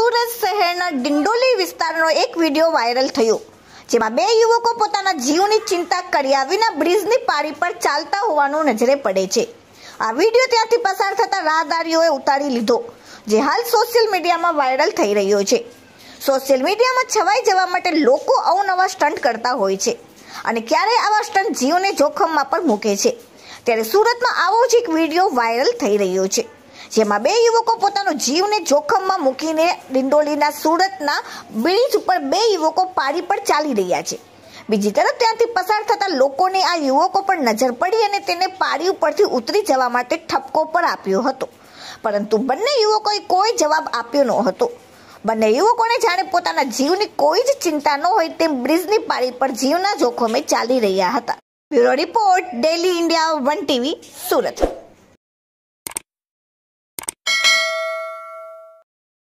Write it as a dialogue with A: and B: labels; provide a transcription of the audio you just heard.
A: શહેરના ડિંડોલી વિસ્તારનો એક વીડિયો વાયરલ થયો, જેમાં બે યુવકો પોતાના જીવની ચિંતા કર્યા વિના બ્રિજની પાળી પર ચાલતા હોવાનું નજરે પડે છે. આ વીડિયો ત્યાંથી પસાર થતા રાહદારીઓએ ઉતારી લીધો, જે હાલ સોશિયલ મીડિયામાં વાયરલ થઈ રહ્યો છે. સોશિયલ મીડિયામાં છવાઈ જવા માટે લોકો અવનવા સ્ટન્ટ કરતા હોય છે અને ક્યારેય આવા સ્ટન્ટ જીવને જોખમમાં પણ મૂકે છે. ત્યારે સુરતમાં આવો જ એક વીડિયો વાયરલ થઈ રહ્યો છે. જેમાં બે યુવકો પોતાનો જીવને જોખમમાં મૂકીને ડિંડોલીના સુરતના બ્રિજ ઉપર બે યુવકો પાડી પર ચાલી રહ્યા છે. બીજી તરફ ત્યાંથી પસાર થતા લોકોને આ યુવકો પર નજર પડી અને તેને પાડી ઉપરથી ઉતરી જવા માટે ઠપકો પર આપ્યો હતો. પરંતુ બંને યુવકોએ કોઈ જવાબ આપ્યો ન હતો. બંને યુવકોને જાણે પોતાના જીવની કોઈ જ ચિંતા ન હોય તેમ બ્રિજની પાળી પર જીવના જોખમે ચાલી રહ્યા હતા. Bureau report, Daily India One TV, Surat.